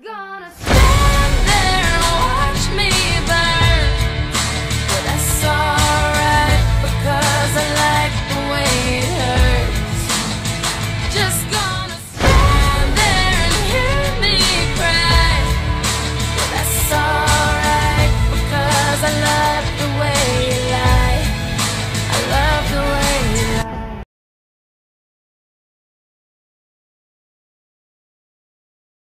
Let's go!